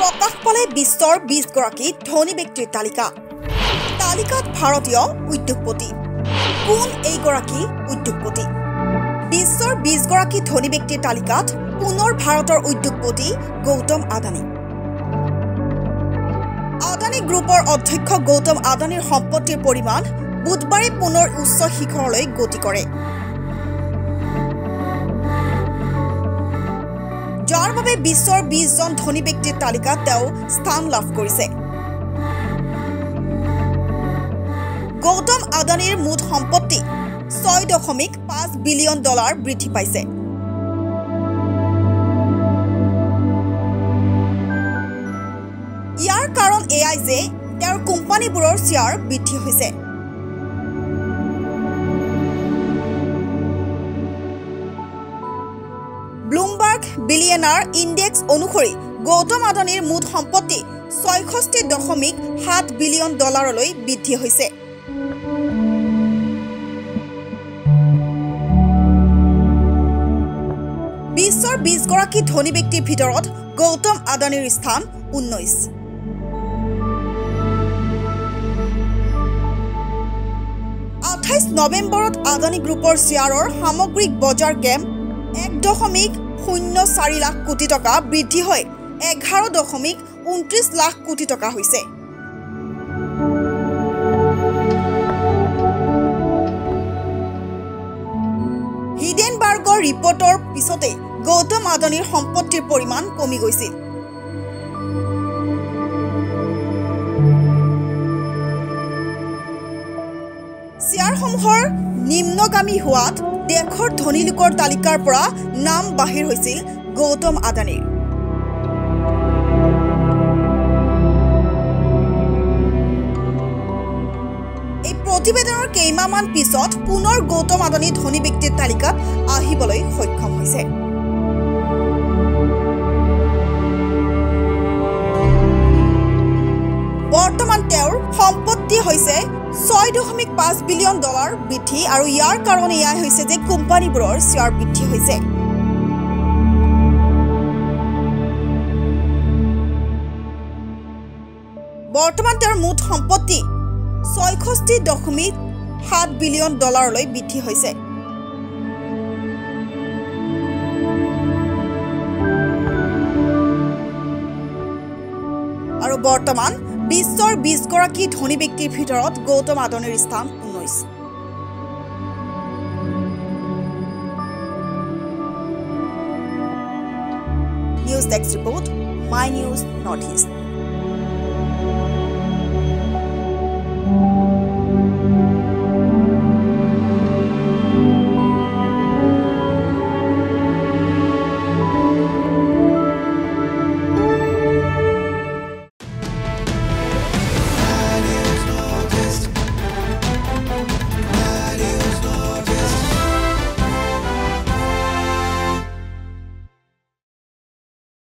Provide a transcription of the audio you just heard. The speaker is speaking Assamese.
প্ৰকাশ পালে বিশ্বৰ বিশগৰাকী ধনী ব্যক্তিৰ তালিকা। তালিকাত ভাৰতীয় উদ্যোগপতি। কোন এইগৰাকী উদ্যোগপতি? বিশ্বৰ বিশগৰাকী ধনী ব্যক্তিৰ তালিকাত পুনৰ ভাৰতৰ উদ্যোগপতি গৌতম আদানী। আদানী গ্ৰুপৰ অধ্যক্ষ গৌতম আদানীৰ সম্পত্তিৰ পৰিমাণ বুধবাৰে পুনৰ উচ্চ শিখৰলৈ গতি কৰে। যাৰ বাবে বিশ্বৰ বিশজন ধনী ব্যক্তিৰ তালিকাত তেওঁ স্থান লাভ কৰিছে। গৌতম আদানীৰ মুঠ সম্পত্তি ছয় দশমিক পাঁচ বিলিয়ন ডলাৰ বৃদ্ধি পাইছে। ইয়াৰ কাৰণ এয়াই যে তেওঁৰ কোম্পানীবোৰৰ শ্বেয়াৰ বৃদ্ধি হৈছে। বিলিয়নাৰ ইণ্ডেক্স অনুসৰি গৌতম আদানীৰ মুঠ সম্পত্তি ছয়ষষ্ঠি দশমিক সাত বিলিয়ন ডলাৰলৈ বৃদ্ধি হৈছে। বিশ্বৰ বিশগৰাকী ধনী ব্যক্তিৰ ভিতৰত গৌতম আদানীৰ স্থান ঊনৈছ আঠাইছ নৱেম্বৰত আদানী গ্ৰুপৰ শ্বেয়াৰৰ সামগ্ৰিক বজাৰ গেম এক দশমিক শূন্য চাৰি লাখ কোটি টকা বৃদ্ধি হৈ এঘাৰ দশমিক ঊনত্ৰিছ লাখ কোটি টকা হৈছে। হিডেনবাৰ্গৰ ৰিপৰ্টৰ পিছতে গৌতম আদানীৰ সম্পত্তিৰ পৰিমাণ কমি গৈছিল। শ্বেয়াৰসমূহৰ নিম্নগামী হোৱাত দেশৰ ধনী লোকৰ তালিকাৰ পৰা নাম বাহিৰ হৈছিল গৌতম আদানীৰ। এই প্ৰতিবেদনৰ কেইমাহমান পিছত পুনৰ গৌতম আদানী ধনী ব্যক্তিৰ তালিকাত আহিবলৈ সক্ষম হৈছে। ছয় দশমিক পাঁচ বিলিয়ন ডলাৰ বৃদ্ধি আৰু ইয়াৰ কাৰণ এয়াই হৈছে যে কোম্পানীবোৰৰ শ্বেয়াৰ বৃদ্ধি হৈছে। বৰ্তমান তেওঁৰ মুঠ সম্পত্তি ছয়ষষ্ঠি দশমিক সাত বিলিয়ন ডলাৰলৈ বৃদ্ধি হৈছে। আৰু বৰ্তমান বিশ্বৰ বিশগৰাকী ধনী ব্যক্তিৰ ভিতৰত গৌতম আদানীৰ স্থান ঊনৈছ news desk report my news north east.